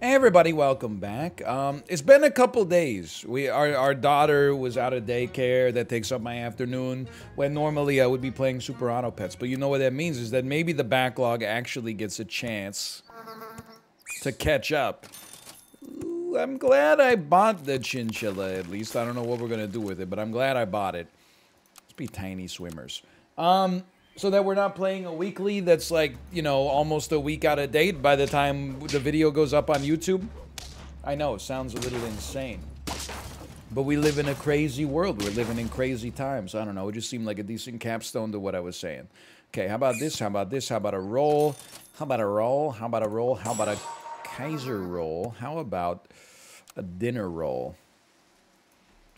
Hey everybody, welcome back. Um, it's been a couple days. We our, our daughter was out of daycare. That takes up my afternoon when normally I would be playing Super Auto Pets. But you know what that means is that maybe the backlog actually gets a chance to catch up. Ooh, I'm glad I bought the chinchilla at least. I don't know what we're gonna do with it, but I'm glad I bought it. Let's be tiny swimmers. Um, so that we're not playing a weekly that's like, you know, almost a week out of date by the time the video goes up on YouTube. I know, it sounds a little insane. But we live in a crazy world. We're living in crazy times. I don't know, it just seemed like a decent capstone to what I was saying. Okay, how about this? How about this? How about a roll? How about a roll? How about a roll? How about a Kaiser roll? How about a dinner roll?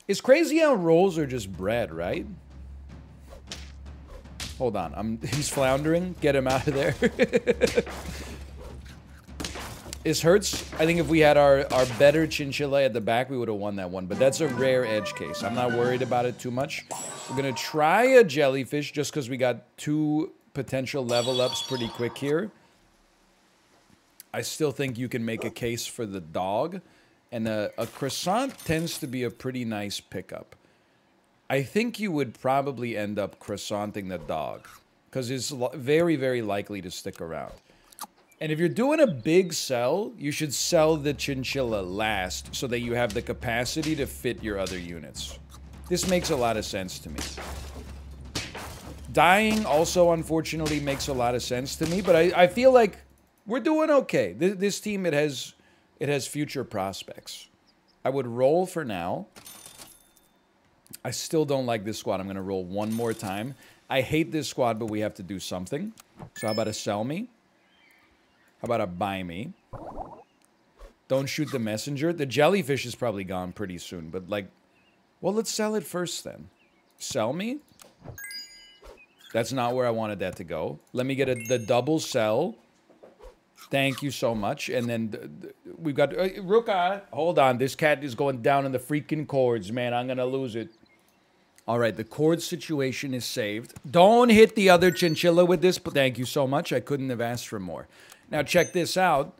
It's crazy how rolls are just bread, right? Hold on, I'm he's floundering. Get him out of there. Is Hurts? I think if we had our, our better chinchilla at the back, we would have won that one. But that's a rare edge case. I'm not worried about it too much. We're going to try a jellyfish just because we got two potential level ups pretty quick here. I still think you can make a case for the dog. And a, a croissant tends to be a pretty nice pickup. I think you would probably end up croissanting the dog because it's very, very likely to stick around. And if you're doing a big sell, you should sell the chinchilla last so that you have the capacity to fit your other units. This makes a lot of sense to me. Dying also, unfortunately, makes a lot of sense to me, but I, I feel like we're doing okay. This, this team, it has, it has future prospects. I would roll for now. I still don't like this squad. I'm going to roll one more time. I hate this squad, but we have to do something. So how about a sell me? How about a buy me? Don't shoot the messenger. The jellyfish is probably gone pretty soon, but like, well, let's sell it first then. Sell me? That's not where I wanted that to go. Let me get a, the double sell. Thank you so much. And then we've got... Uh, Ruka, hold on. This cat is going down in the freaking cords, man. I'm going to lose it. All right, the cord situation is saved. Don't hit the other chinchilla with this, but thank you so much. I couldn't have asked for more. Now, check this out.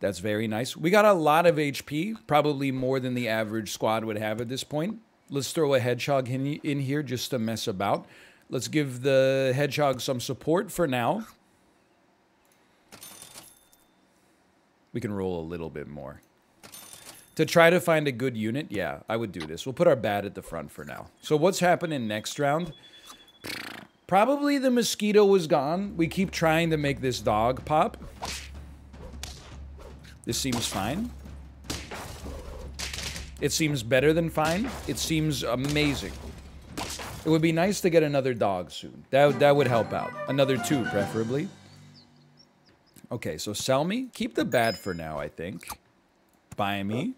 That's very nice. We got a lot of HP, probably more than the average squad would have at this point. Let's throw a hedgehog in, in here just to mess about. Let's give the hedgehog some support for now. We can roll a little bit more. To try to find a good unit, yeah, I would do this. We'll put our bat at the front for now. So what's happening next round? Probably the mosquito was gone. We keep trying to make this dog pop. This seems fine. It seems better than fine. It seems amazing. It would be nice to get another dog soon. That, that would help out. Another two, preferably. Okay, so sell me. Keep the bat for now, I think. Buy me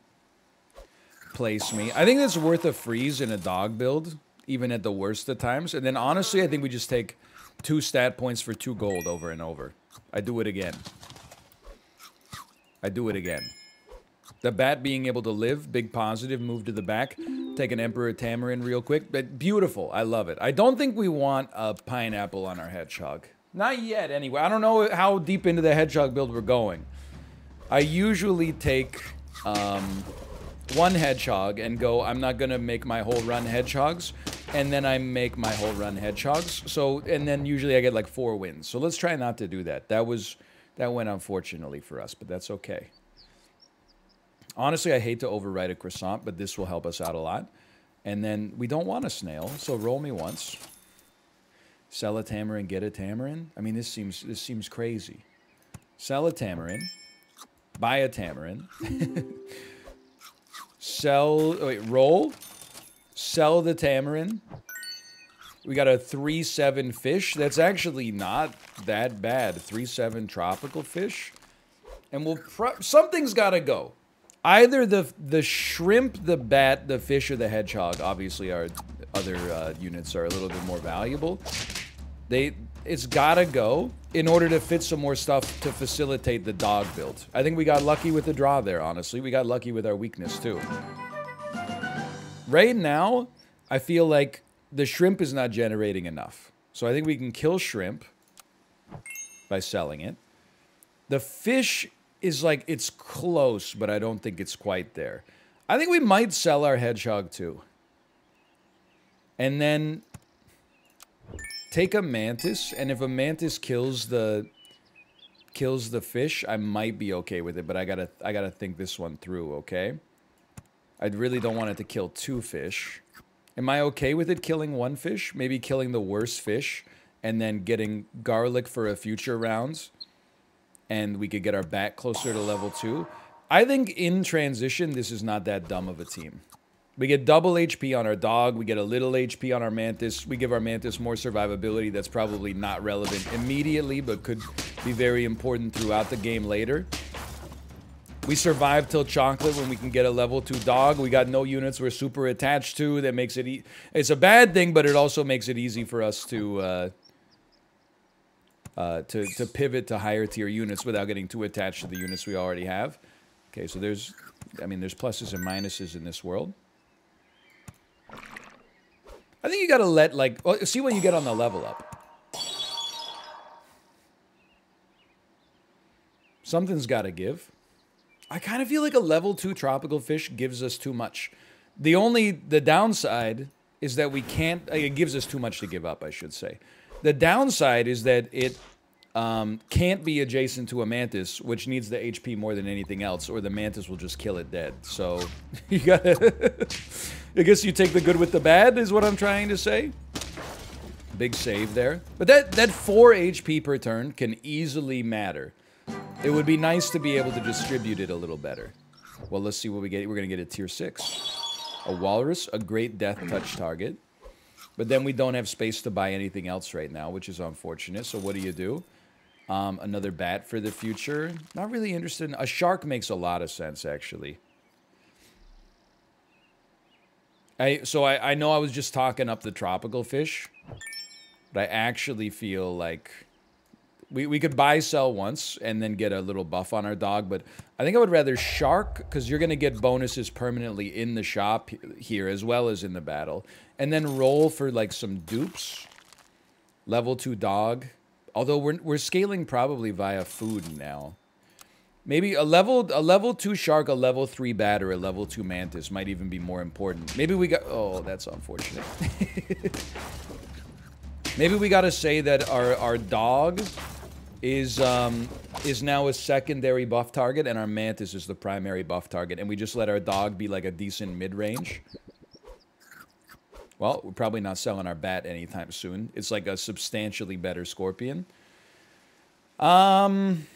place me. I think it's worth a freeze in a dog build, even at the worst of times. And then honestly, I think we just take two stat points for two gold over and over. I do it again. I do it again. The bat being able to live, big positive, move to the back. Take an Emperor Tamarin real quick. But beautiful. I love it. I don't think we want a pineapple on our hedgehog. Not yet, anyway. I don't know how deep into the hedgehog build we're going. I usually take um, one hedgehog and go, I'm not going to make my whole run hedgehogs. And then I make my whole run hedgehogs. So, and then usually I get like four wins. So let's try not to do that. That was, that went unfortunately for us, but that's okay. Honestly, I hate to overwrite a croissant, but this will help us out a lot. And then we don't want a snail, so roll me once. Sell a tamarin, get a tamarin. I mean, this seems this seems crazy. Sell a tamarin, buy a tamarin. Sell, wait, roll. Sell the tamarin. We got a 3-7 fish. That's actually not that bad. 3-7 tropical fish. And we'll something's got to go. Either the the shrimp, the bat, the fish, or the hedgehog. Obviously, our other uh, units are a little bit more valuable. They it's gotta go in order to fit some more stuff to facilitate the dog build. I think we got lucky with the draw there, honestly. We got lucky with our weakness, too. Right now, I feel like the shrimp is not generating enough. So I think we can kill shrimp by selling it. The fish is like it's close, but I don't think it's quite there. I think we might sell our hedgehog too. And then take a mantis, and if a mantis kills the kills the fish, I might be okay with it, but I gotta I gotta think this one through, okay? I really don't want it to kill two fish. Am I okay with it killing one fish? Maybe killing the worst fish and then getting garlic for a future rounds and we could get our back closer to level two. I think in transition, this is not that dumb of a team. We get double HP on our dog. We get a little HP on our mantis. We give our mantis more survivability that's probably not relevant immediately, but could be very important throughout the game later. We survive till chocolate when we can get a level 2 dog. We got no units we're super attached to. That makes it... E it's a bad thing, but it also makes it easy for us to... Uh, uh, to, to pivot to higher tier units without getting too attached to the units we already have. Okay, so there's... I mean, there's pluses and minuses in this world. Think you gotta let, like, see what you get on the level up. Something's gotta give. I kind of feel like a level 2 tropical fish gives us too much. The only, the downside is that we can't, it gives us too much to give up, I should say. The downside is that it um, can't be adjacent to a mantis, which needs the HP more than anything else, or the mantis will just kill it dead. So, you gotta... I guess you take the good with the bad, is what I'm trying to say. Big save there. But that, that 4 HP per turn can easily matter. It would be nice to be able to distribute it a little better. Well, let's see what we get. We're going to get a tier 6. A walrus, a great death touch target. But then we don't have space to buy anything else right now, which is unfortunate. So what do you do? Um, another bat for the future. Not really interested in... A shark makes a lot of sense, actually. I so I, I know I was just talking up the tropical fish, but I actually feel like we, we could buy sell once and then get a little buff on our dog, but I think I would rather shark because you're gonna get bonuses permanently in the shop here as well as in the battle, and then roll for like some dupes. Level two dog, although we're we're scaling probably via food now. Maybe a level a level 2 shark, a level 3 bat, or a level 2 mantis might even be more important. Maybe we got... Oh, that's unfortunate. Maybe we gotta say that our, our dog is um, is now a secondary buff target, and our mantis is the primary buff target, and we just let our dog be like a decent mid-range. Well, we're probably not selling our bat anytime soon. It's like a substantially better scorpion. Um...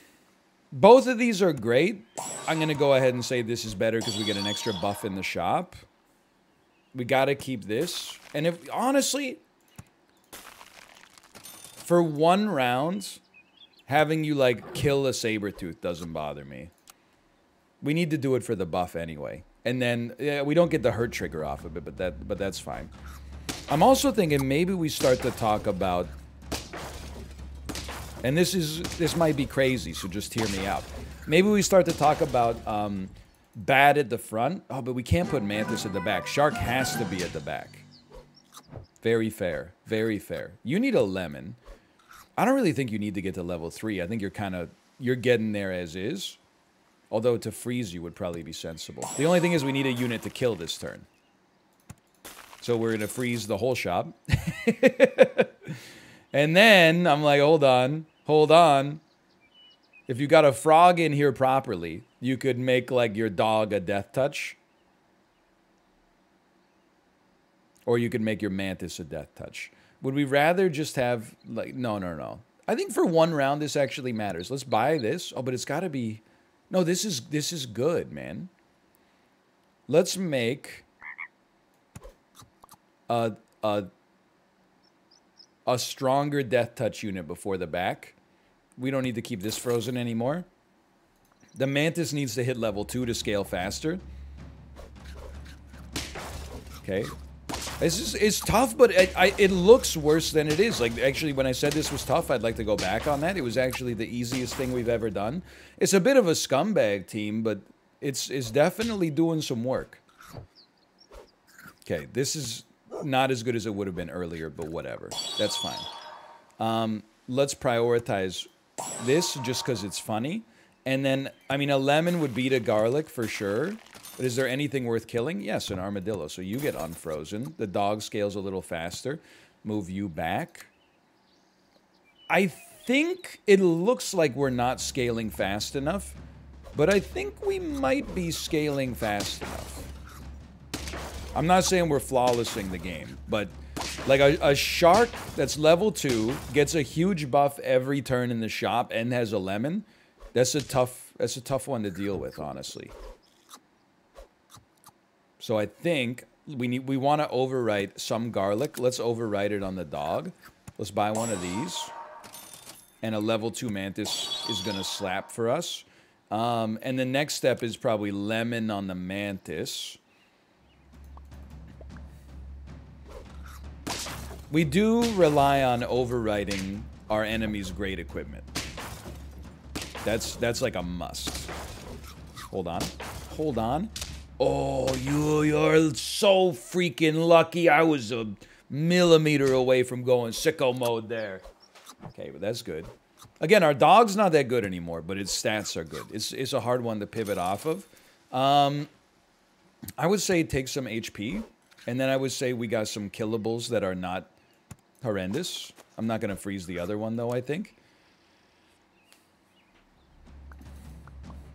Both of these are great. I'm going to go ahead and say this is better because we get an extra buff in the shop. We got to keep this. And if honestly, for one round, having you like kill a saber tooth doesn't bother me. We need to do it for the buff anyway. And then yeah, we don't get the hurt trigger off of it, but that but that's fine. I'm also thinking maybe we start to talk about and this is this might be crazy, so just hear me out. Maybe we start to talk about um, bad at the front. Oh, but we can't put Mantis at the back. Shark has to be at the back. Very fair. Very fair. You need a lemon. I don't really think you need to get to level 3. I think you're kind of... You're getting there as is. Although to freeze you would probably be sensible. The only thing is we need a unit to kill this turn. So we're going to freeze the whole shop. and then I'm like, hold on hold on. If you got a frog in here properly, you could make like your dog a death touch. Or you could make your mantis a death touch. Would we rather just have like no no no. I think for one round this actually matters. Let's buy this. Oh, but it's gotta be No, this is this is good, man. Let's make a a a stronger death touch unit before the back we don't need to keep this frozen anymore. The Mantis needs to hit level 2 to scale faster. Okay. This is it's tough, but it, I, it looks worse than it is. Like, actually, when I said this was tough, I'd like to go back on that. It was actually the easiest thing we've ever done. It's a bit of a scumbag team, but it's, it's definitely doing some work. Okay, this is not as good as it would have been earlier, but whatever. That's fine. Um, let's prioritize this just because it's funny. And then, I mean, a lemon would beat a garlic for sure. But is there anything worth killing? Yes, an armadillo. So you get unfrozen. The dog scales a little faster. Move you back. I think it looks like we're not scaling fast enough. But I think we might be scaling fast enough. I'm not saying we're flawlessing the game, but like a, a, shark that's level 2 gets a huge buff every turn in the shop and has a lemon. That's a tough that's a tough one to deal with, honestly. So I think we need we want to overwrite some garlic. Let's overwrite it on the dog. Let's buy one of these. And a level 2 mantis is going to slap for us. Um, and the next step is probably lemon on the mantis. We do rely on overriding our enemy's great equipment. That's that's like a must. Hold on. Hold on. Oh, you, you're so freaking lucky. I was a millimeter away from going sicko mode there. Okay, but that's good. Again, our dog's not that good anymore, but its stats are good. It's, it's a hard one to pivot off of. Um, I would say take some HP, and then I would say we got some killables that are not horrendous. I'm not going to freeze the other one, though, I think.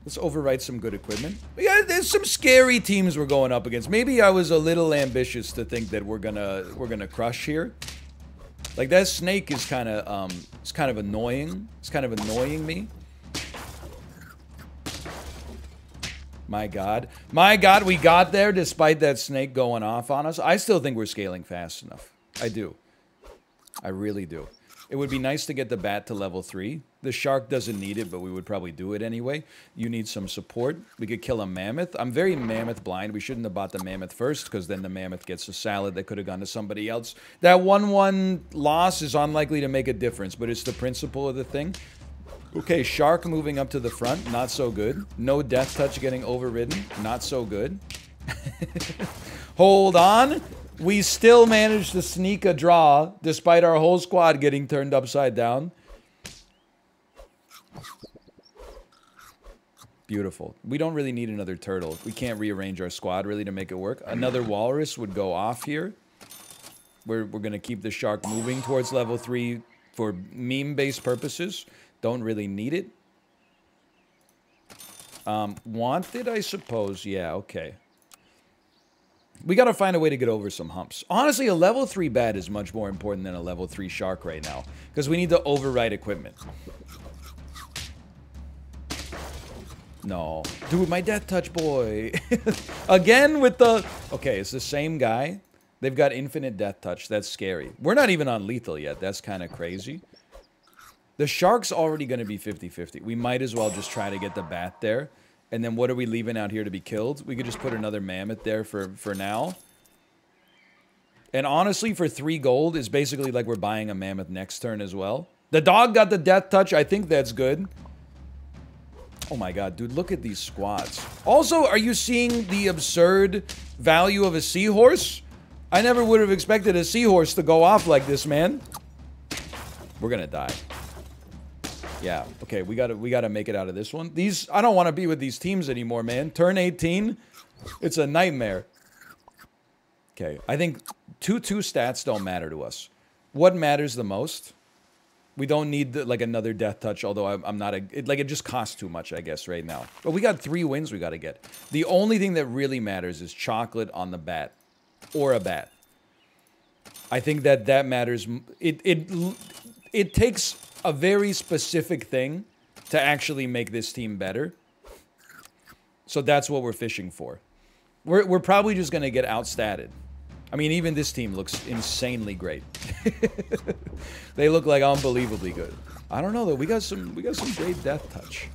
Let's overwrite some good equipment. Yeah, there's some scary teams we're going up against. Maybe I was a little ambitious to think that we're gonna we're gonna crush here. Like that snake is kind of um, it's kind of annoying. It's kind of annoying me. My God, my God, we got there despite that snake going off on us. I still think we're scaling fast enough. I do. I really do. It would be nice to get the bat to level 3. The shark doesn't need it, but we would probably do it anyway. You need some support. We could kill a mammoth. I'm very mammoth blind. We shouldn't have bought the mammoth first, because then the mammoth gets a salad that could have gone to somebody else. That 1-1 loss is unlikely to make a difference, but it's the principle of the thing. Okay, Shark moving up to the front, not so good. No Death Touch getting overridden, not so good. Hold on. We still managed to sneak a draw despite our whole squad getting turned upside down. Beautiful. We don't really need another turtle. We can't rearrange our squad really to make it work. Another walrus would go off here. We're, we're going to keep the shark moving towards level 3 for meme-based purposes. Don't really need it. Um, wanted, I suppose. Yeah, okay. We got to find a way to get over some humps. Honestly, a level 3 bat is much more important than a level 3 shark right now. Because we need to override equipment. No. Dude, my death touch boy. Again with the... Okay, it's the same guy. They've got infinite death touch. That's scary. We're not even on lethal yet. That's kind of crazy. The shark's already going to be 50-50. We might as well just try to get the bat there. And then what are we leaving out here to be killed? We could just put another mammoth there for, for now. And honestly, for three gold is basically like we're buying a mammoth next turn as well. The dog got the death touch. I think that's good. Oh my god, dude, look at these squats. Also, are you seeing the absurd value of a seahorse? I never would have expected a seahorse to go off like this, man. We're gonna die. Yeah, okay, we gotta we gotta make it out of this one. These I don't want to be with these teams anymore, man. Turn 18, it's a nightmare. Okay, I think 2-2 stats don't matter to us. What matters the most? We don't need the, like another death touch, although I'm, I'm not a it, like it just costs too much, I guess, right now. But we got three wins we got to get. The only thing that really matters is chocolate on the bat or a bat. I think that that matters. It it it takes a very specific thing to actually make this team better. So that's what we're fishing for. We're, we're probably just going to get outstatted. I mean, even this team looks insanely great. they look like unbelievably good. I don't know though. We got some we got some great death touch.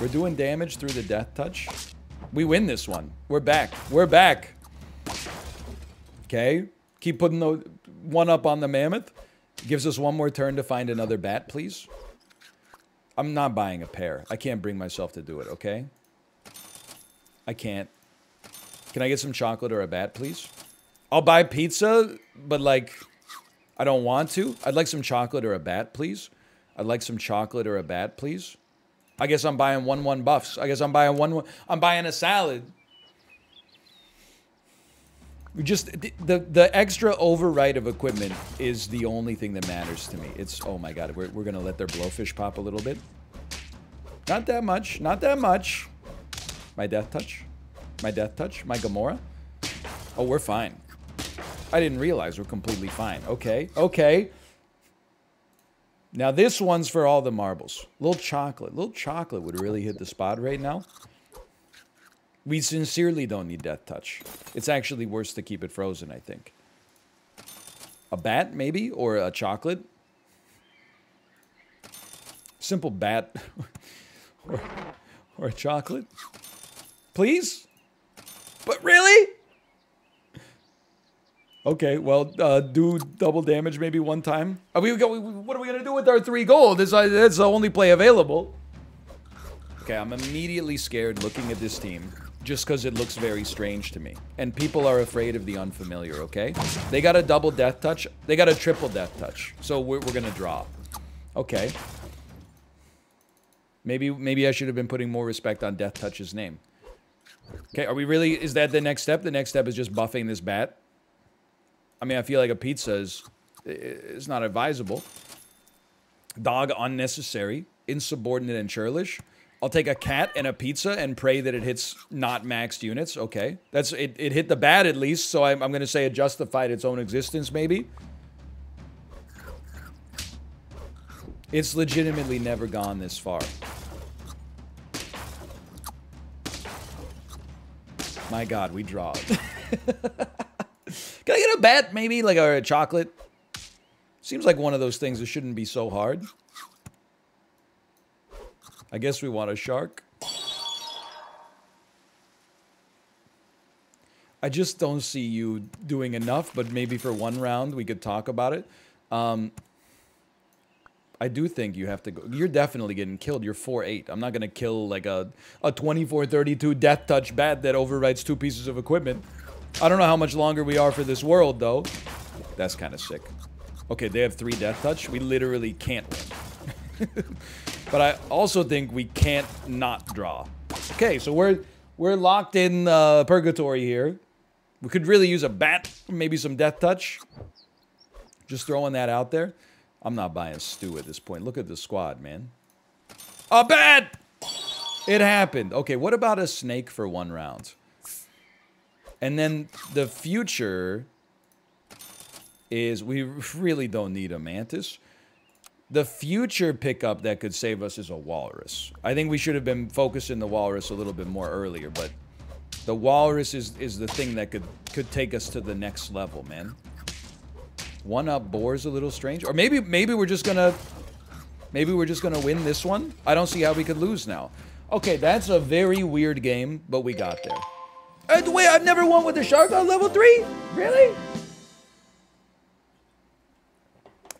We're doing damage through the death touch. We win this one. We're back. We're back. Okay. Keep putting the one up on the mammoth. Gives us one more turn to find another bat, please. I'm not buying a pair. I can't bring myself to do it, okay? I can't. Can I get some chocolate or a bat, please? I'll buy pizza, but like, I don't want to. I'd like some chocolate or a bat, please. I'd like some chocolate or a bat, please. I guess I'm buying one one buffs. I guess I'm buying one. one I'm buying a salad. Just the, the extra override of equipment is the only thing that matters to me. It's oh my god, we're we're gonna let their blowfish pop a little bit. Not that much. Not that much. My death touch. My death touch. My Gamora. Oh, we're fine. I didn't realize we're completely fine. Okay. Okay. Now this one's for all the marbles. Little chocolate. Little chocolate would really hit the spot right now. We sincerely don't need Death Touch. It's actually worse to keep it frozen, I think. A bat, maybe? Or a chocolate? Simple bat. or, or a chocolate? Please? But really? Okay, well, uh, do double damage maybe one time. Are we, what are we gonna do with our three gold? This, uh, that's the only play available. Okay, I'm immediately scared looking at this team just because it looks very strange to me. And people are afraid of the unfamiliar, okay? They got a double death touch. They got a triple death touch. So we're, we're gonna draw. Okay. Maybe maybe I should have been putting more respect on Death Touch's name. Okay, are we really... Is that the next step? The next step is just buffing this bat? I mean, I feel like a pizza is, is not advisable. Dog unnecessary, insubordinate, and churlish. I'll take a cat and a pizza and pray that it hits not maxed units. Okay. That's it, it hit the bat at least, so I'm, I'm going to say it justified its own existence, maybe. It's legitimately never gone this far. My god, we draw. Can I get a bat, maybe? Like a chocolate? Seems like one of those things that shouldn't be so hard. I guess we want a shark. I just don't see you doing enough, but maybe for one round we could talk about it. Um, I do think you have to go. You're definitely getting killed. You're 4-8. I'm not going to kill like a, a 24-32 death touch bat that overwrites two pieces of equipment. I don't know how much longer we are for this world, though. That's kind of sick. Okay, they have three death touch. We literally can't win. but I also think we can't not draw. Okay, so we're we're locked in uh, purgatory here. We could really use a bat, maybe some death touch. Just throwing that out there. I'm not buying stew at this point. Look at the squad, man. A bat! It happened. Okay, what about a snake for one round? And then the future is we really don't need a mantis. The future pickup that could save us is a walrus. I think we should have been focusing the walrus a little bit more earlier, but the walrus is, is the thing that could, could take us to the next level, man. One up boar's a little strange. Or maybe maybe we're just gonna maybe we're just gonna win this one. I don't see how we could lose now. Okay, that's a very weird game, but we got there. Uh, wait, I've never won with the shark on level 3? Really?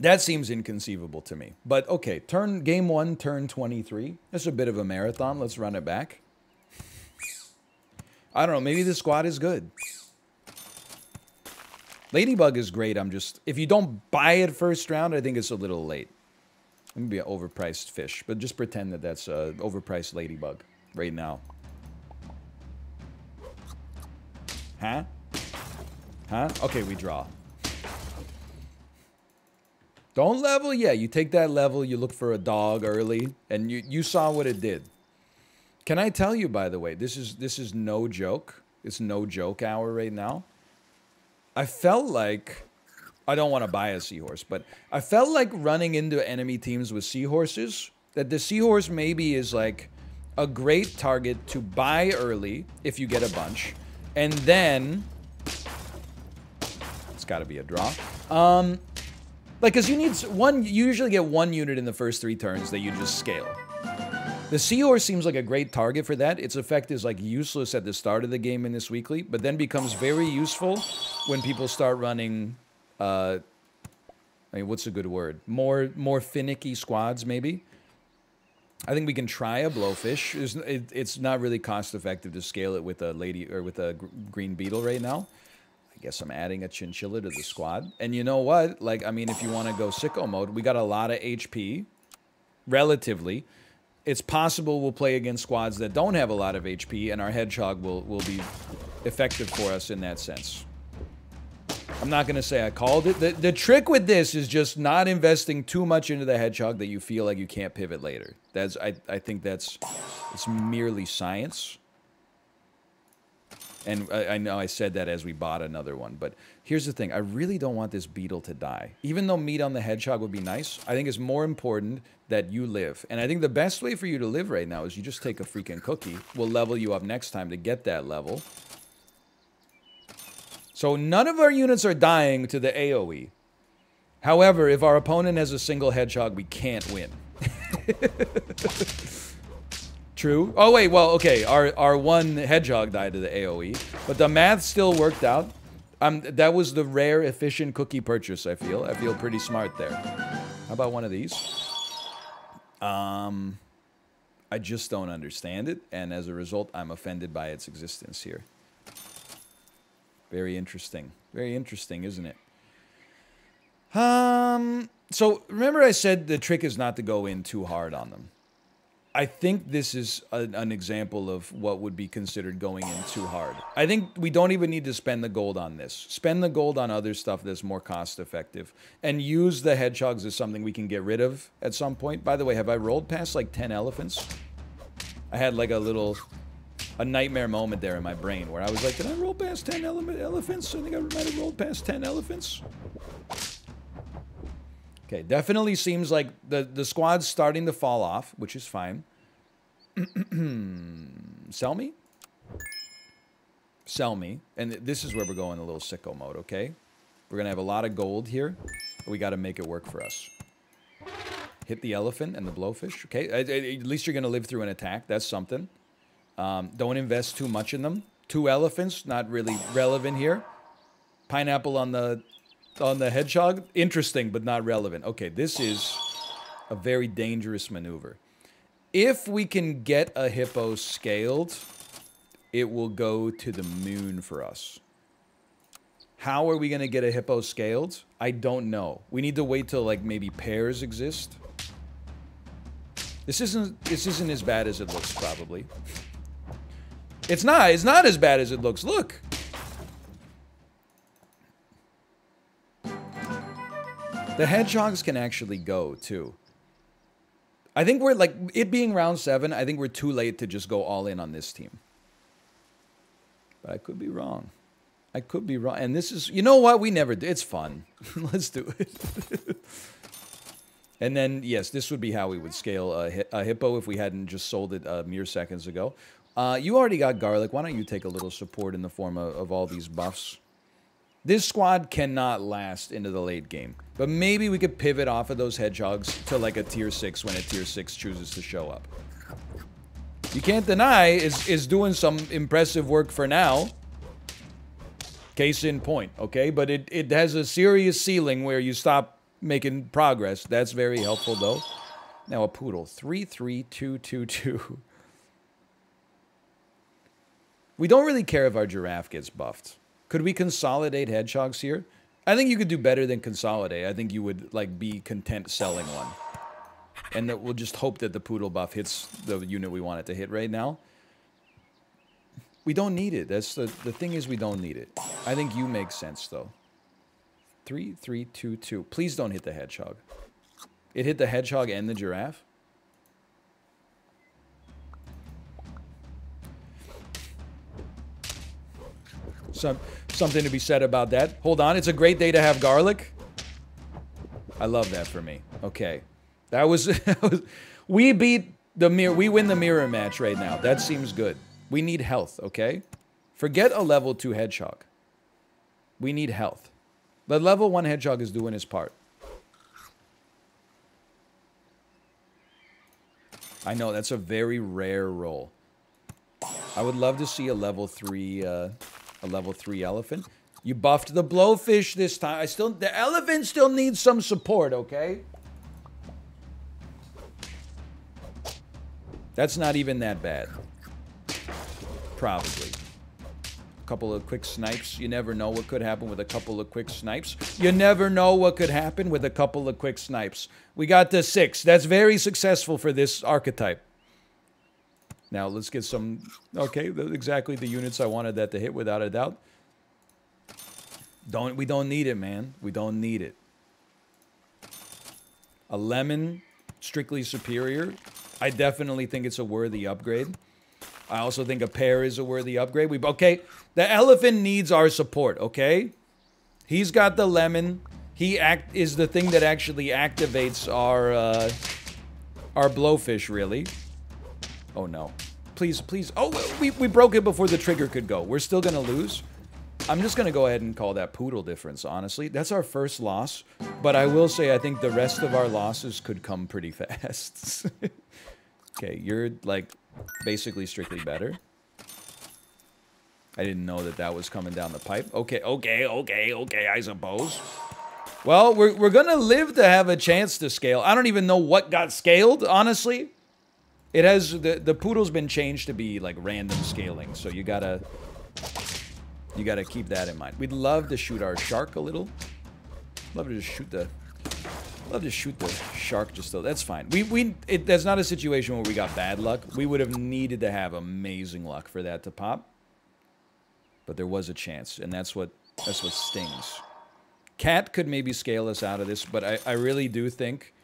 That seems inconceivable to me. But okay, turn game one, turn 23. That's a bit of a marathon. Let's run it back. I don't know. Maybe the squad is good. Ladybug is great. I'm just... If you don't buy it first round, I think it's a little late. It be an overpriced fish. But just pretend that that's an overpriced ladybug right now. Huh? Huh? Okay, we draw. Don't level? Yeah, you take that level, you look for a dog early, and you, you saw what it did. Can I tell you, by the way, this is this is no joke. It's no joke hour right now. I felt like I don't want to buy a seahorse, but I felt like running into enemy teams with seahorses. That the seahorse maybe is like a great target to buy early if you get a bunch and then... It's got to be a draw. Um, like, because you need one... You usually get one unit in the first three turns that you just scale. The Seahorse seems like a great target for that. Its effect is like useless at the start of the game in this weekly, but then becomes very useful when people start running, uh, I mean, what's a good word? More, more finicky squads, maybe. I think we can try a blowfish. It's, it, it's not really cost effective to scale it with a lady or with a green beetle right now. Guess I'm adding a chinchilla to the squad. And you know what? Like, I mean, if you want to go sicko mode, we got a lot of HP, relatively. it's possible we'll play against squads that don't have a lot of HP, and our Hedgehog will, will be effective for us in that sense. I'm not going to say I called it. The, the trick with this is just not investing too much into the Hedgehog that you feel like you can't pivot later. That's I, I think that's it's merely science. And I, I, know I said that as we bought another one, but here's the thing. I really don't want this beetle to die. Even though meat on the hedgehog would be nice, I think it's more important that you live. And I think the best way for you to live right now is you just take a freaking cookie. We'll level you up next time to get that level. So none of our units are dying to the AoE. However, if our opponent has a single hedgehog, we can't win. True. Oh, wait, well, okay. Our, our one hedgehog died to the AoE, but the math still worked out. Um, that was the rare, efficient cookie purchase, I feel. I feel pretty smart there. How about one of these? Um, I just don't understand it, and as a result, I'm offended by its existence here. Very interesting. Very interesting, isn't it? Um, so remember I said the trick is not to go in too hard on them. I think this is a, an example of what would be considered going in too hard. I think we don't even need to spend the gold on this. Spend the gold on other stuff that's more cost effective. And use the hedgehogs as something we can get rid of at some point. By the way, have I rolled past like 10 elephants? I had like a little, a nightmare moment there in my brain where I was like, did I roll past 10 ele elephants? I think I might have rolled past 10 elephants. Okay, definitely seems like the, the squad's starting to fall off, which is fine. Sell me? Sell me. And this is where we're going a little sicko mode, okay? We're going to have a lot of gold here. we got to make it work for us. Hit the elephant and the blowfish, okay? At, at least you're going to live through an attack. That's something. Um, don't invest too much in them. Two elephants, not really relevant here. Pineapple on the on the hedgehog, interesting but not relevant. Okay, this is a very dangerous maneuver. If we can get a hippo scaled, it will go to the moon for us. How are we going to get a hippo scaled? I don't know. We need to wait till like maybe pairs exist. This isn't this isn't as bad as it looks probably. It's not. It's not as bad as it looks. Look. The hedgehogs can actually go, too. I think we're, like, it being round seven, I think we're too late to just go all in on this team. But I could be wrong. I could be wrong. And this is, you know what? We never, did. it's fun. Let's do it. and then, yes, this would be how we would scale a, a hippo if we hadn't just sold it a mere seconds ago. Uh, you already got garlic. Why don't you take a little support in the form of, of all these buffs? This squad cannot last into the late game. But maybe we could pivot off of those hedgehogs to like a tier 6 when a tier 6 chooses to show up. You can't deny is, is doing some impressive work for now. Case in point, okay? But it, it has a serious ceiling where you stop making progress. That's very helpful though. Now a poodle. 33222. We don't really care if our giraffe gets buffed. Could we consolidate hedgehogs here? I think you could do better than consolidate. I think you would like be content selling one. And that we'll just hope that the poodle buff hits the unit we want it to hit right now. We don't need it. That's the the thing is we don't need it. I think you make sense though. Three, three, two, two. Please don't hit the hedgehog. It hit the hedgehog and the giraffe. Some, something to be said about that. Hold on, it's a great day to have garlic. I love that for me. Okay. That was, we beat the mirror. We win the mirror match right now. That seems good. We need health, okay? Forget a level 2 hedgehog. We need health. The level 1 hedgehog is doing his part. I know, that's a very rare roll. I would love to see a level 3 uh, a level 3 elephant. You buffed the blowfish this time. I still the elephant still needs some support, okay? That's not even that bad. Probably. A couple of quick snipes. You never know what could happen with a couple of quick snipes. You never know what could happen with a couple of quick snipes. We got the six. That's very successful for this archetype. Now let's get some... Okay, exactly the units I wanted that to hit without a doubt. Don't We don't need it, man. We don't need it. A lemon, strictly superior. I definitely think it's a worthy upgrade. I also think a pear is a worthy upgrade. We Okay, the elephant needs our support, okay? He's got the lemon. He act is the thing that actually activates our uh, our blowfish, really. Oh no. Please, please. Oh, we, we broke it before the trigger could go. We're still going to lose. I'm just going to go ahead and call that poodle difference, honestly. That's our first loss. But I will say I think the rest of our losses could come pretty fast. okay, you're, like, basically strictly better. I didn't know that that was coming down the pipe. Okay, okay, okay, okay, I suppose. Well, we're, we're going to live to have a chance to scale. I don't even know what got scaled, honestly. It has, the, the poodle's been changed to be like random scaling. So you gotta, you gotta keep that in mind. We'd love to shoot our shark a little. Love to just shoot the, love to shoot the shark just though. That's fine. We, we, it, that's not a situation where we got bad luck. We would have needed to have amazing luck for that to pop. But there was a chance, and that's what, that's what stings. Cat could maybe scale us out of this, but I, I really do think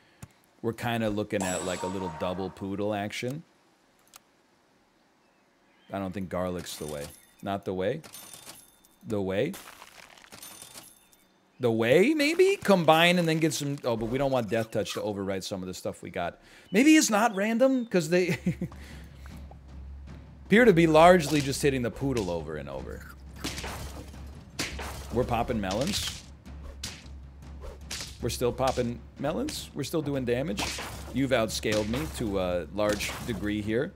we're kind of looking at like a little double poodle action. I don't think garlic's the way. Not the way. The way. The way, maybe? Combine and then get some... Oh, but we don't want Death Touch to overwrite some of the stuff we got. Maybe it's not random, because they... appear to be largely just hitting the poodle over and over. We're popping melons. We're still popping melons. We're still doing damage. You've outscaled me to a large degree here.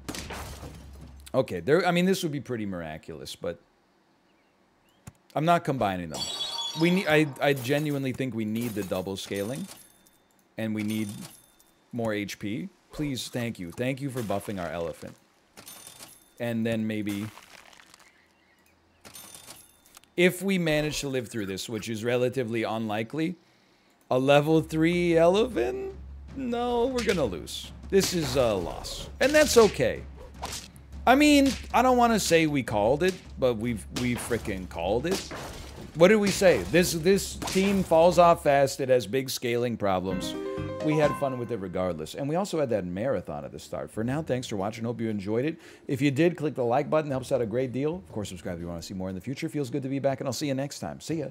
Okay, there. I mean, this would be pretty miraculous, but I'm not combining them. We need. I I genuinely think we need the double scaling, and we need more HP. Please, thank you, thank you for buffing our elephant, and then maybe if we manage to live through this, which is relatively unlikely. A level 3 elephant? No, we're gonna lose. This is a loss. And that's okay. I mean, I don't want to say we called it, but we've we freaking called it. What did we say? This this team falls off fast. It has big scaling problems. We had fun with it regardless. And we also had that marathon at the start. For now, thanks for watching. Hope you enjoyed it. If you did, click the like button. Helps out a great deal. Of course, subscribe if you want to see more in the future. Feels good to be back, and I'll see you next time. See ya.